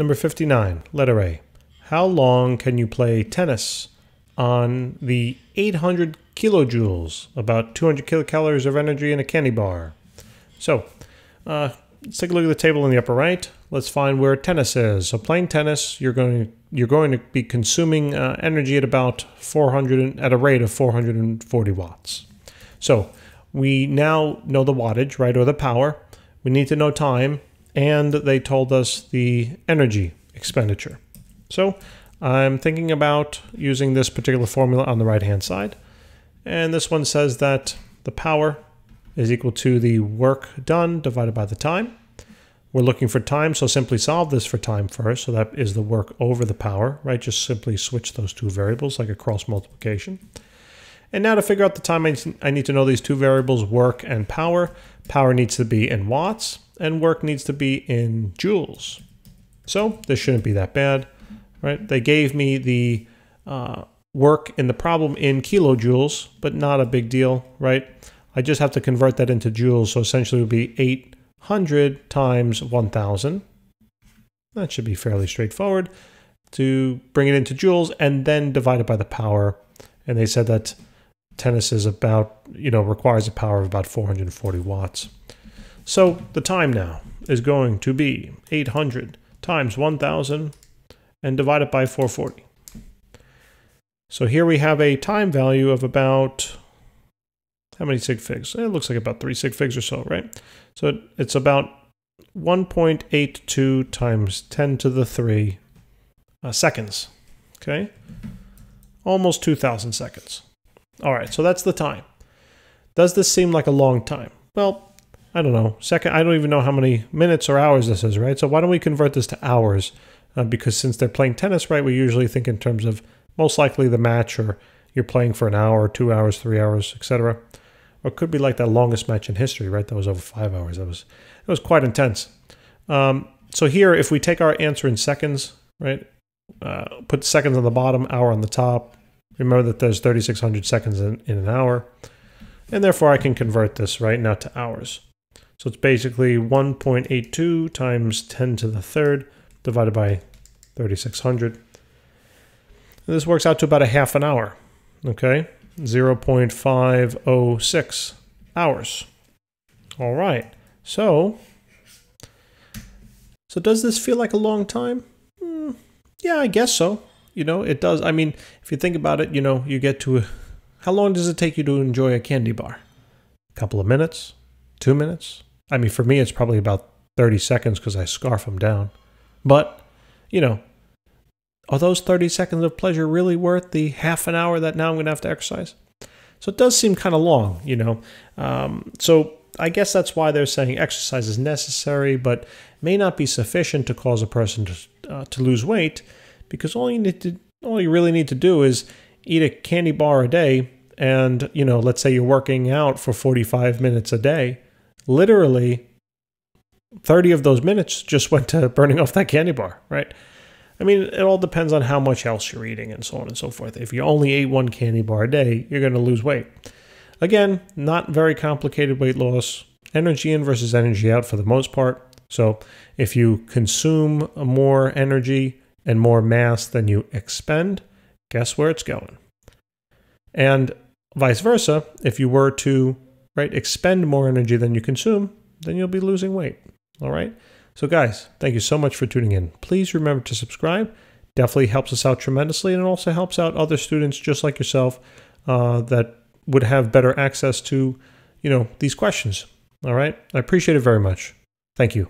Number 59, letter A. How long can you play tennis on the 800 kilojoules, about 200 kilocalories of energy in a candy bar? So, uh, let's take a look at the table in the upper right. Let's find where tennis is. So playing tennis, you're going to, you're going to be consuming uh, energy at about 400 at a rate of 440 watts. So we now know the wattage, right, or the power. We need to know time, and they told us the energy expenditure. So I'm thinking about using this particular formula on the right-hand side. And this one says that the power is equal to the work done divided by the time. We're looking for time, so simply solve this for time first. So that is the work over the power, right? Just simply switch those two variables like a cross multiplication. And now to figure out the time, I need to know these two variables, work and power. Power needs to be in watts, and work needs to be in joules. So this shouldn't be that bad, right? They gave me the uh, work in the problem in kilojoules, but not a big deal, right? I just have to convert that into joules, so essentially it would be 800 times 1,000. That should be fairly straightforward to bring it into joules and then divide it by the power. And they said that tennis is about, you know, requires a power of about 440 watts. So the time now is going to be 800 times 1000 and divided by 440. So here we have a time value of about, how many sig figs? It looks like about three sig figs or so, right? So it's about 1.82 times 10 to the 3 uh, seconds, okay? Almost 2,000 seconds. All right, so that's the time. Does this seem like a long time? Well, I don't know. Second, I don't even know how many minutes or hours this is, right? So why don't we convert this to hours? Uh, because since they're playing tennis, right, we usually think in terms of most likely the match or you're playing for an hour, two hours, three hours, etc. Or could be like that longest match in history, right? That was over five hours. That was it was quite intense. Um, so here, if we take our answer in seconds, right, uh, put seconds on the bottom, hour on the top, Remember that there's 3,600 seconds in, in an hour. And therefore I can convert this right now to hours. So it's basically 1.82 times 10 to the third divided by 3,600. And this works out to about a half an hour, okay? 0.506 hours. All right, so, so does this feel like a long time? Mm, yeah, I guess so. You know, it does. I mean, if you think about it, you know, you get to a, how long does it take you to enjoy a candy bar? A couple of minutes? Two minutes? I mean, for me, it's probably about 30 seconds because I scarf them down. But, you know, are those 30 seconds of pleasure really worth the half an hour that now I'm going to have to exercise? So it does seem kind of long, you know. Um, so I guess that's why they're saying exercise is necessary, but may not be sufficient to cause a person to, uh, to lose weight because all you need to all you really need to do is eat a candy bar a day and you know let's say you're working out for 45 minutes a day literally 30 of those minutes just went to burning off that candy bar right? I mean it all depends on how much else you're eating and so on and so forth. If you only ate one candy bar a day you're going to lose weight. Again not very complicated weight loss. Energy in versus energy out for the most part. So if you consume more energy and more mass than you expend, guess where it's going? And vice versa, if you were to right expend more energy than you consume, then you'll be losing weight. All right. So guys, thank you so much for tuning in. Please remember to subscribe. Definitely helps us out tremendously, and it also helps out other students just like yourself uh, that would have better access to, you know, these questions. All right. I appreciate it very much. Thank you.